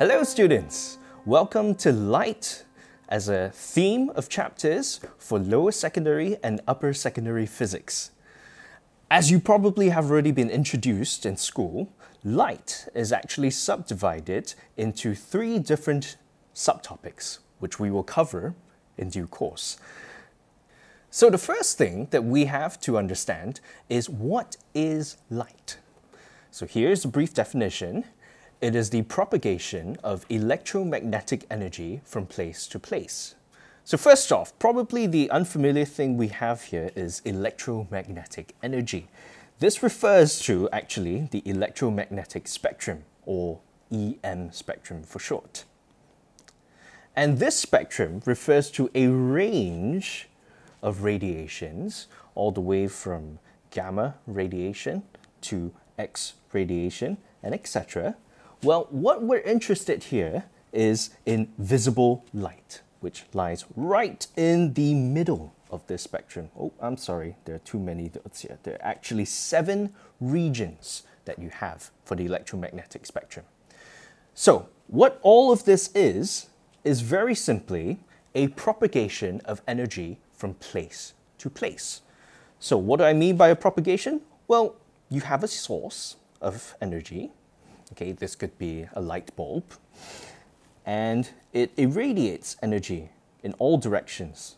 Hello students! Welcome to Light as a theme of chapters for lower secondary and upper secondary physics. As you probably have already been introduced in school, light is actually subdivided into three different subtopics, which we will cover in due course. So the first thing that we have to understand is what is light? So here's a brief definition. It is the propagation of electromagnetic energy from place to place. So first off, probably the unfamiliar thing we have here is electromagnetic energy. This refers to actually the electromagnetic spectrum or EM spectrum for short. And this spectrum refers to a range of radiations all the way from gamma radiation to X radiation and etc. Well, what we're interested here is in visible light, which lies right in the middle of this spectrum. Oh, I'm sorry, there are too many dots here. There are actually seven regions that you have for the electromagnetic spectrum. So, what all of this is, is very simply a propagation of energy from place to place. So, what do I mean by a propagation? Well, you have a source of energy. Okay, this could be a light bulb, and it irradiates energy in all directions.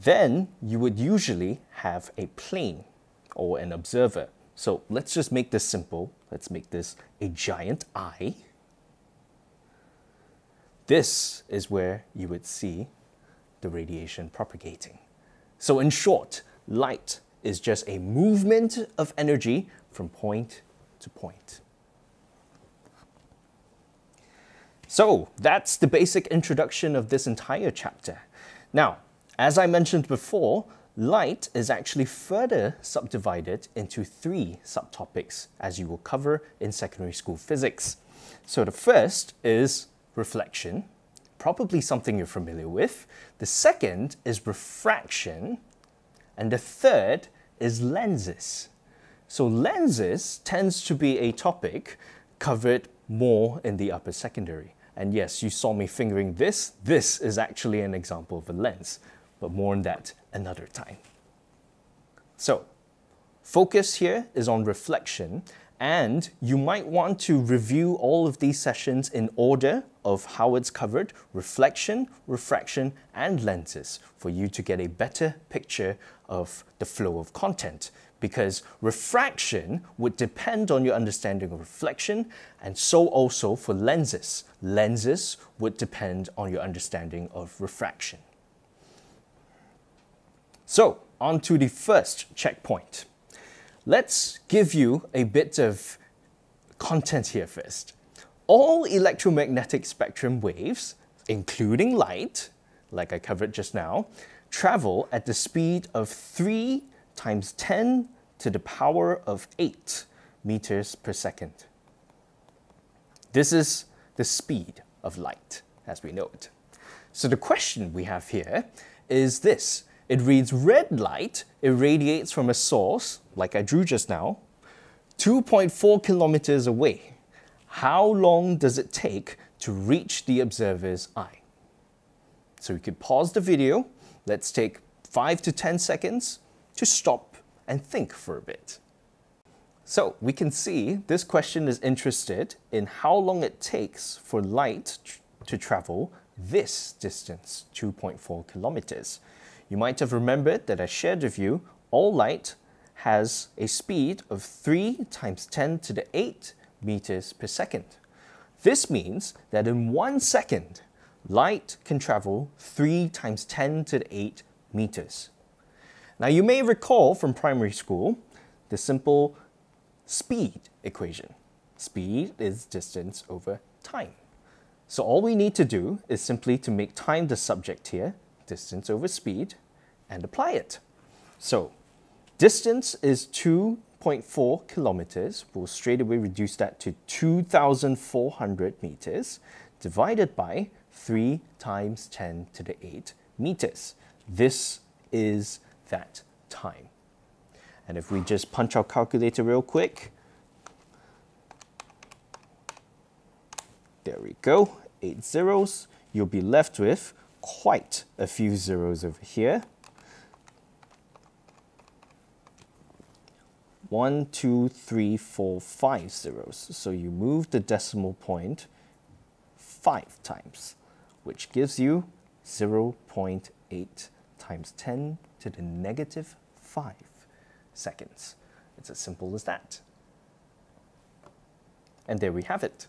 Then you would usually have a plane or an observer. So let's just make this simple. Let's make this a giant eye. This is where you would see the radiation propagating. So in short, light is just a movement of energy from point to point. So that's the basic introduction of this entire chapter. Now, as I mentioned before, light is actually further subdivided into three subtopics as you will cover in secondary school physics. So the first is reflection, probably something you're familiar with. The second is refraction, and the third is lenses. So lenses tends to be a topic covered more in the upper secondary. And yes, you saw me fingering this. This is actually an example of a lens, but more on that another time. So, focus here is on reflection, and you might want to review all of these sessions in order of how it's covered, reflection, refraction, and lenses for you to get a better picture of the flow of content because refraction would depend on your understanding of reflection, and so also for lenses. Lenses would depend on your understanding of refraction. So, on to the first checkpoint. Let's give you a bit of content here first. All electromagnetic spectrum waves, including light, like I covered just now, travel at the speed of 3 times 10 to the power of 8 meters per second. This is the speed of light as we know it. So the question we have here is this. It reads red light irradiates from a source, like I drew just now, 2.4 kilometers away. How long does it take to reach the observer's eye? So we could pause the video. Let's take 5 to 10 seconds to stop and think for a bit. So we can see this question is interested in how long it takes for light to travel this distance, 2.4 kilometers. You might have remembered that I shared with you all light has a speed of 3 times 10 to the 8 meters per second. This means that in one second, light can travel 3 times 10 to the 8 meters. Now you may recall from primary school the simple speed equation. Speed is distance over time. So all we need to do is simply to make time the subject here, distance over speed, and apply it. So distance is 2.4 kilometers. We'll straight away reduce that to 2,400 meters divided by 3 times 10 to the 8 meters. This is that time. And if we just punch our calculator real quick, There we go, eight zeros. You'll be left with quite a few zeros over here. One, two, three, four, five zeros. So you move the decimal point five times, which gives you 0.8 times 10 to the negative 5 seconds. It's as simple as that. And there we have it.